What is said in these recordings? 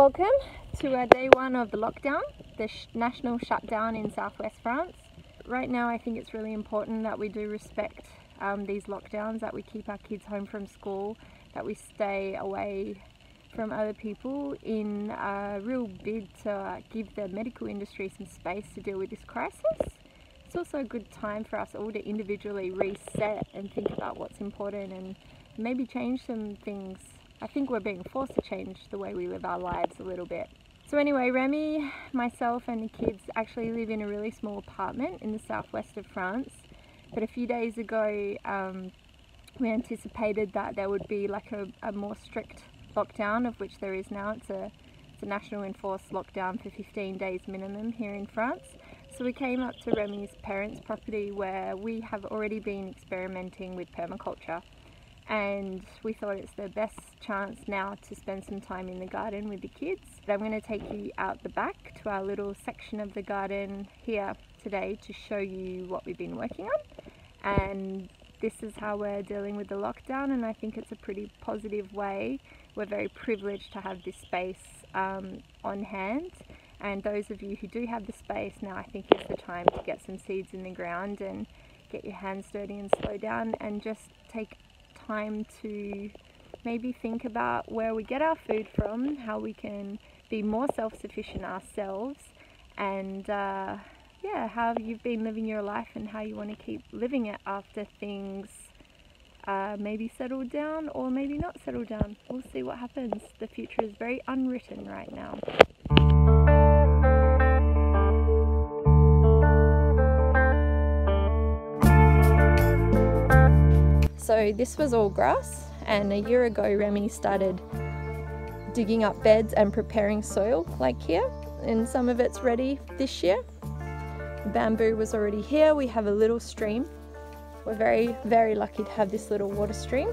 Welcome to our day one of the lockdown, the sh national shutdown in southwest France. Right now I think it's really important that we do respect um, these lockdowns, that we keep our kids home from school, that we stay away from other people in a real bid to uh, give the medical industry some space to deal with this crisis. It's also a good time for us all to individually reset and think about what's important and maybe change some things. I think we're being forced to change the way we live our lives a little bit. So anyway, Remy, myself and the kids actually live in a really small apartment in the southwest of France. But a few days ago, um, we anticipated that there would be like a, a more strict lockdown of which there is now. It's a, it's a national enforced lockdown for 15 days minimum here in France. So we came up to Remy's parents' property where we have already been experimenting with permaculture and we thought it's the best chance now to spend some time in the garden with the kids. But I'm going to take you out the back to our little section of the garden here today to show you what we've been working on and this is how we're dealing with the lockdown and I think it's a pretty positive way. We're very privileged to have this space um, on hand and those of you who do have the space now I think it's the time to get some seeds in the ground and get your hands dirty and slow down and just take time to maybe think about where we get our food from, how we can be more self-sufficient ourselves and uh, yeah, how you've been living your life and how you want to keep living it after things uh, maybe settle down or maybe not settle down. We'll see what happens. The future is very unwritten right now. So this was all grass and a year ago Remy started digging up beds and preparing soil like here and some of it's ready this year bamboo was already here. We have a little stream. We're very, very lucky to have this little water stream.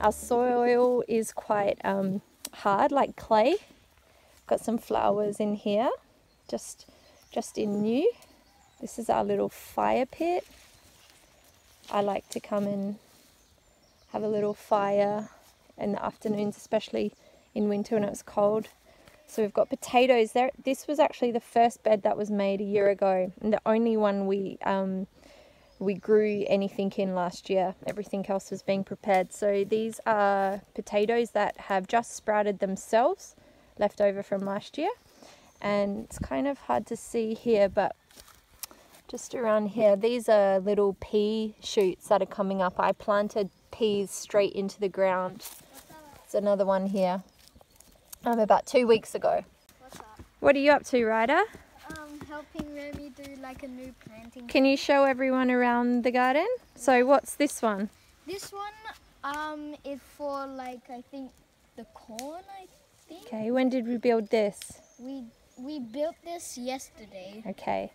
Our soil is quite um, hard, like clay. Got some flowers in here, just, just in new. This is our little fire pit. I like to come and have a little fire in the afternoons, especially in winter when it's cold. So we've got potatoes there. This was actually the first bed that was made a year ago and the only one we um, we grew anything in last year. Everything else was being prepared. So these are potatoes that have just sprouted themselves, left over from last year. And it's kind of hard to see here, but just around here, these are little pea shoots that are coming up. I planted peas straight into the ground. There's another one here um, about two weeks ago. What are you up to, Ryder? Um, helping Remy do like a new planting. Can you show everyone around the garden? So what's this one? This one um, is for like, I think, the corn, I think. Okay, when did we build this? We, we built this yesterday. Okay.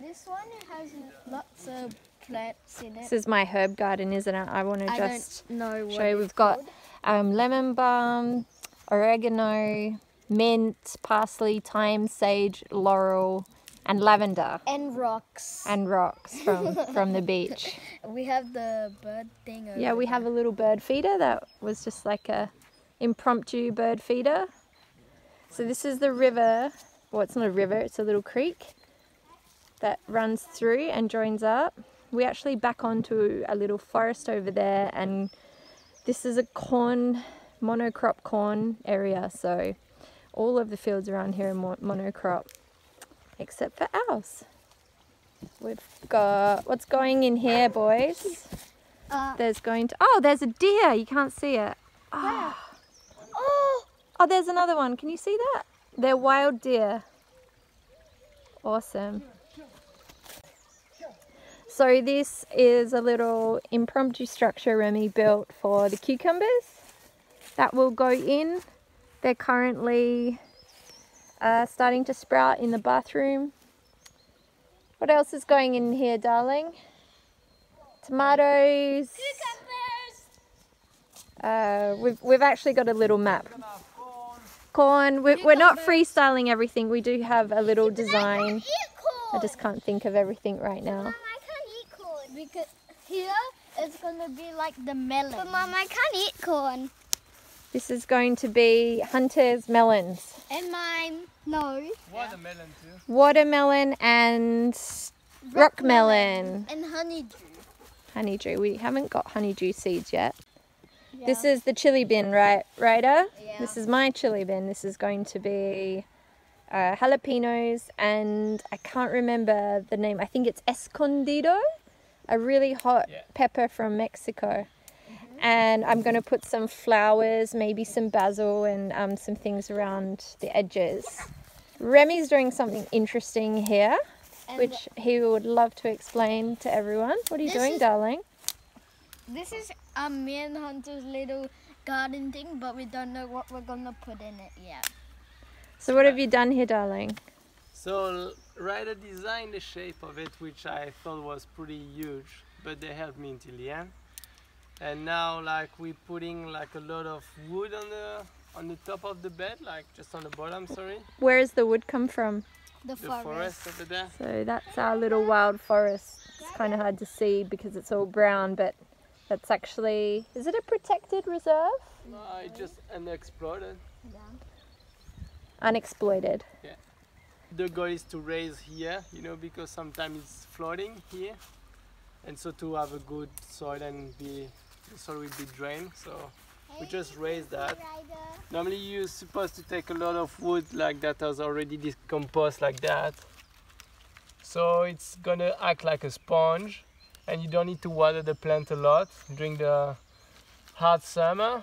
This one has lots of plants in it. This is my herb garden, isn't it? I want to just know show you. We've got um, lemon balm, oregano, mint, parsley, thyme, sage, laurel, and lavender. And rocks. And rocks from, from the beach. We have the bird thing Yeah, we there. have a little bird feeder that was just like a impromptu bird feeder. So this is the river. Well, it's not a river, it's a little creek that runs through and joins up. We actually back onto a little forest over there and this is a corn monocrop corn area so all of the fields around here are monocrop except for ours. We've got what's going in here boys? Uh, there's going to oh there's a deer you can't see it. Oh. oh oh there's another one can you see that? They're wild deer. Awesome so this is a little impromptu structure Remy built for the cucumbers that will go in. They're currently uh, starting to sprout in the bathroom. What else is going in here, darling? Tomatoes. Uh, we've, we've actually got a little map. Corn. We're, we're not freestyling everything. We do have a little design. I just can't think of everything right now. Mom, I can't eat corn because here it's gonna be like the melon. But mom, I can't eat corn. This is going to be Hunter's melons. And mine, no. Watermelon too. Watermelon and rock melon. And honeydew. Honeydew. We haven't got honeydew seeds yet. This is the chili bin, right, Ryder? Yeah. This is my chili bin. This is going to be uh, jalapenos and I can't remember the name. I think it's escondido, a really hot Yeah. pepper from Mexico. And I'm going to put some flowers, maybe some basil, and um, some things around the edges. Remy's doing something interesting here, And which he would love to explain to everyone. What are you doing, is- darling? this is a me and Hunter's little garden thing, but we don't know what we're gonna put in it yet. So, what have you done here, darling? So Ryder designed the shape of it, which I thought was pretty huge, but they helped me until the end. And now, like we're putting like a lot of wood on the on the top of the bed, like just on the bottom. Sorry, Where does the wood come from? The, the forest. forest over there. So that's our little wild forest. It's kind of hard to see because it's all brown, but that's actually is it a protected reserve? No, it just unexploded. Unexploited. The goal is to raise here, you know, because sometimes it's flooding here, and so to have a good soil and be the soil will be drained. So we just raise that. Normally you're supposed to take a lot of wood like that has already decomposed like that. So it's gonna act like a sponge and you don't need to water the plant a lot during the hot summer.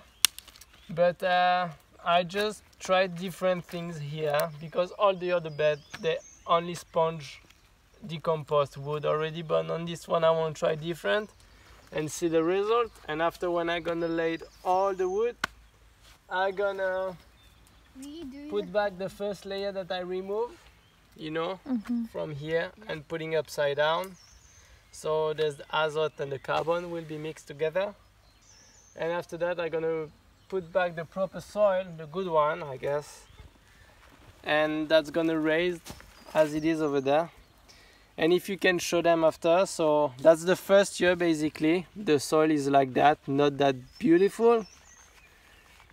But uh, I just tried different things here because all the other bed they only sponge decomposed wood already but on this one I want to try different and see the result and after when I gonna lay all the wood I gonna put back the first layer that I remove you know, mm-hmm. from here and putting upside down. So there's the azote and the carbon will be mixed together. And after that, I'm gonna put back the proper soil, the good one, I guess. And that's gonna raise as it is over there. And if you can show them after, so that's the first year basically. The soil is like that, not that beautiful.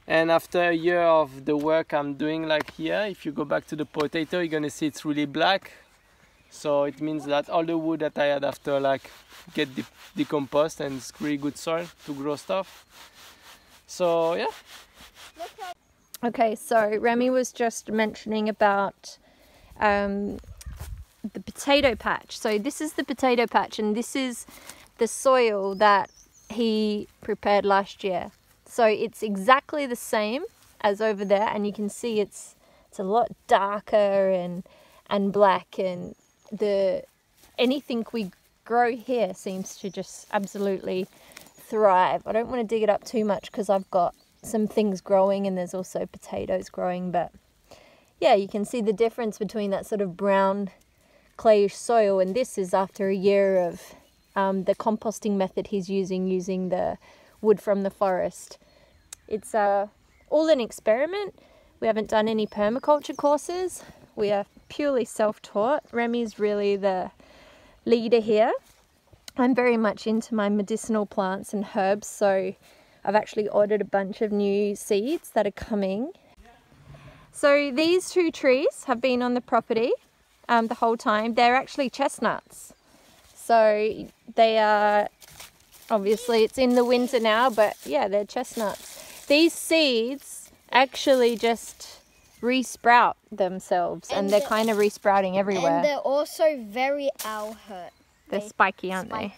And after a year of the work I'm doing like here, if you go back to the potato, you're gonna see it's really black. So it means that all the wood that I had after like get de- decomposed and it's really good soil to grow stuff. So yeah, Okay, so Remy was just mentioning about um, the potato patch. So this is the potato patch, and this is the soil that he prepared last year. So it's exactly the same as over there, and you can see it's it's a lot darker and and black, and the anything we grow here seems to just absolutely thrive. I don't want to dig it up too much because I've got some things growing and there's also potatoes growing, but yeah, you can see the difference between that sort of brown clayish soil and this is after a year of um, the composting method he's using, using the wood from the forest. It's uh, all an experiment. We haven't done any permaculture courses. We are purely self-taught. Remy's really the leader here. I'm very much into my medicinal plants and herbs, so I've actually ordered a bunch of new seeds that are coming. So these two trees have been on the property um, the whole time. They're actually chestnuts. So they are obviously it's in the winter now, but yeah, they're chestnuts. These seeds actually just resprout themselves and, And they're the- kind of resprouting everywhere. And they're also very owl hurt. They're they- spiky, aren't they?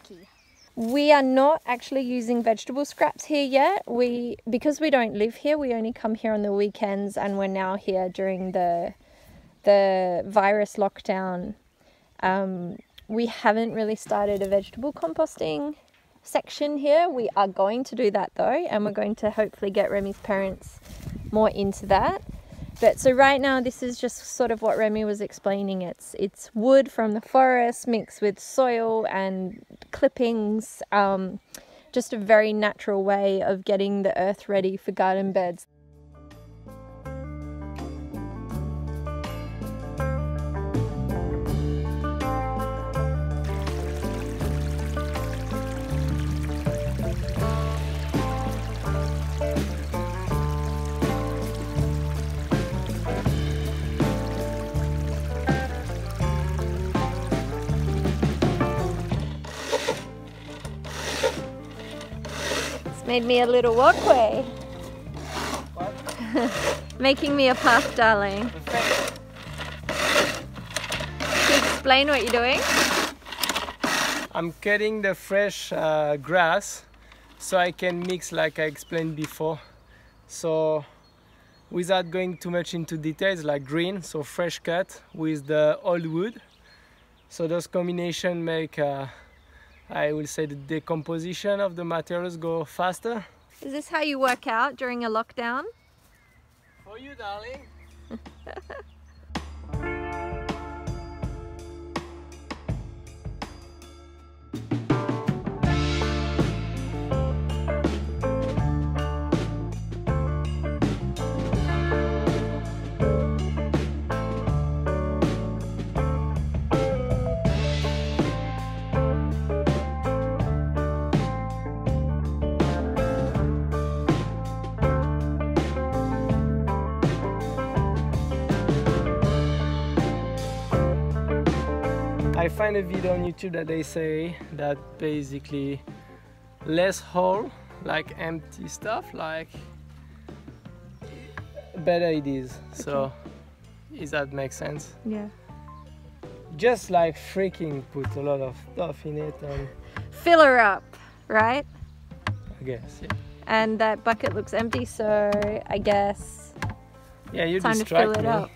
We are not actually using vegetable scraps here yet. We because we don't live here, we only come here on the weekends and we're now here during the the virus lockdown. Um, we haven't really started a vegetable composting section here. We are going to do that though, and we're going to hopefully get Remy's parents more into that. But so right now, this is just sort of what Remy was explaining. It's it's wood from the forest mixed with soil and clippings. Um, just a very natural way of getting the earth ready for garden beds. Made me a little walkway. Making me a path, darling. Can you explain what you're doing? I'm cutting the fresh uh, grass so I can mix like I explained before. So without going too much into details like green, so fresh cut with the old wood. So those combination make, uh, I will say the decomposition of the materials go faster. Is this how you work out during a lockdown? For you darling. find a video on YouTube that they say that basically less hole, like empty stuff, like better it is. So, is that make sense? Yeah. Just like freaking put a lot of stuff in it, and Fill her up, right? I guess yeah. And that bucket looks empty, so I guess Yeah, you time to fill it me. up.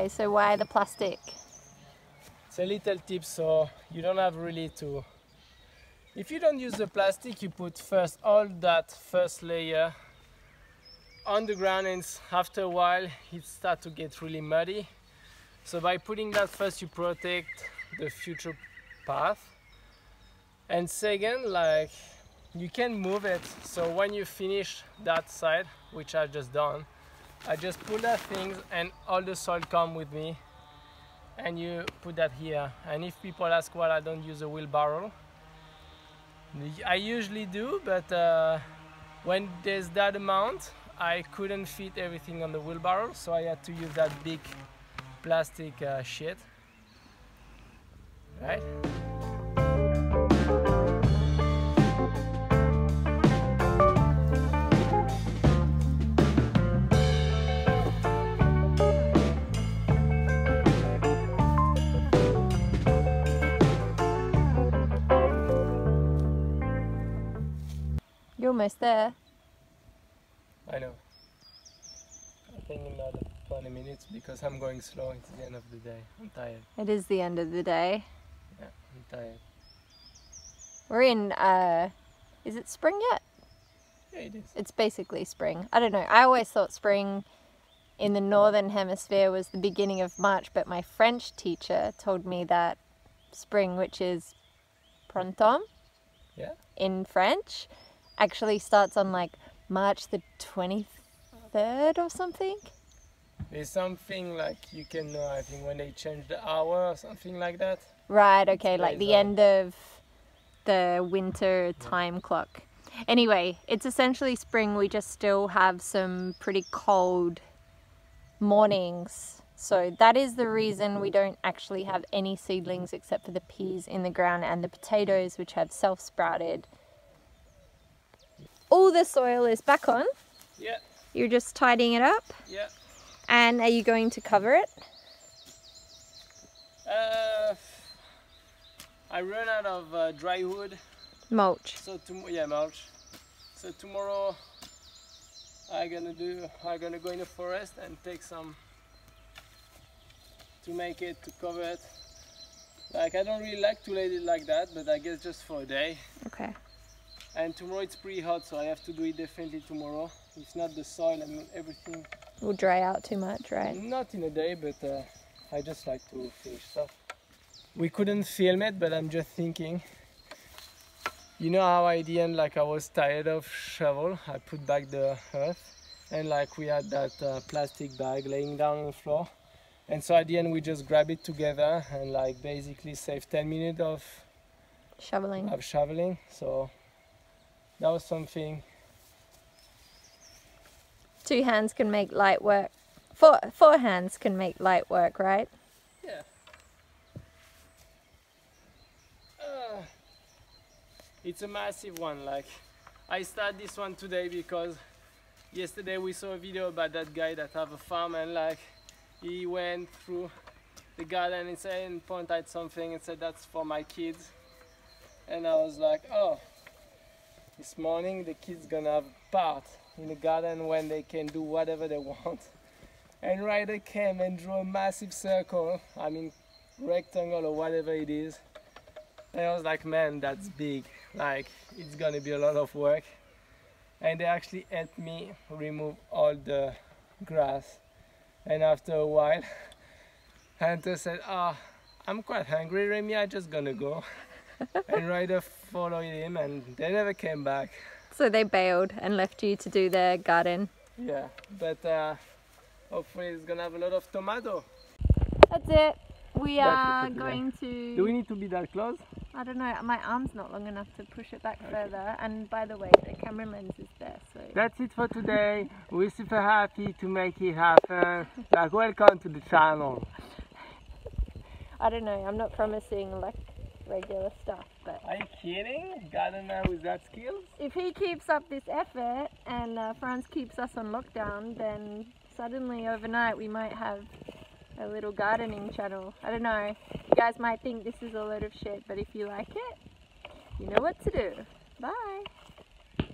Okay, so why the plastic? It's a little tip, so you don't have really to. If you don't use the plastic, you put first all that first layer on the ground, and after a while, it start to get really muddy. So by putting that first, you protect the future path. And second, like you can move it. So when you finish that side, which I just done, I just pull that things, and all the soil come with me and you put that here. And if people ask why I don't use a wheelbarrow, I usually do, but uh, when there's that amount, I couldn't fit everything on the wheelbarrow, so I had to use that big plastic uh, shit. Right? Almost there. I know. I think another 20 minutes because I'm going slow. It's the end of the day. I'm tired. It is the end of the day. Yeah, I'm tired. We're in, uh, is it spring yet? Yeah, it is. It's basically spring. I don't know. I always thought spring in the northern hemisphere was the beginning of March, but my French teacher told me that spring, which is printemps Yeah. in French, actually starts on like March the 23rd or something. There's something like you can know, I think, when they change the hour or something like that. Right, okay, like the end of the winter time clock. Anyway, it's essentially spring. We just still have some pretty cold mornings. So that is the reason we don't actually have any seedlings except for the peas in the ground and the potatoes, which have self sprouted. All the soil is back on. Yeah, You're just tidying it up. yeah. And are you going to cover it? Uh, I run out of uh, dry wood, Mulch. so tom- yeah, mulch. So tomorrow I'm gonna do. I'm gonna go in the forest and take some to make it to cover it. Like I don't really like to let it like that, but I guess just for a day. Okay. And tomorrow it's pretty hot, so I have to do it definitely tomorrow. It's not the soil and everything. Will dry out too much, right? Not in a day, but uh, I just like to finish stuff. We couldn't film it, but I'm just thinking. You know how I didn't like I was tired of shovel. I put back the earth, and like we had that uh, plastic bag laying down on the floor, and so at the end we just grab it together and like basically save 10 minutes of Shoveling. of shoveling. So that was something. Two hands can make light work. Four four hands can make light work, right? Yeah. Uh, it's a massive one. Like I start this one today because yesterday we saw a video about that guy that have a farm and like he went through the garden and said and pointed at something and said that's for my kids. And I was like, oh, this morning the kids gonna have a part in the garden when they can do whatever they want. And Ryder came and drew a massive circle, I mean rectangle or whatever it is. And I was like, man, that's big. Like, it's gonna be a lot of work. And they actually helped me remove all the grass. And after a while, Hunter said, ah, I'm quite hungry, Remy, I'm just gonna go. and Ryder followed him and they never came back. So they bailed and left you to do their garden. Yeah, but uh, hopefully it's gonna have a lot of tomato. That's it. We That's are going to. Do we need to be that close? I don't know. My arm's not long enough to push it back further. And by the way, the camera lens is there, so. That's it for today. We're super happy to make it happen. Like, welcome to the channel. I don't know. I'm not promising like regular stuff, but Are you kidding? Gardener with that skills? if he keeps up this effort and uh, France keeps us on lockdown, then suddenly overnight we might have a little gardening channel. I don't know. You guys might think this is a load of shit, but if you like it, you know what to do. Bye.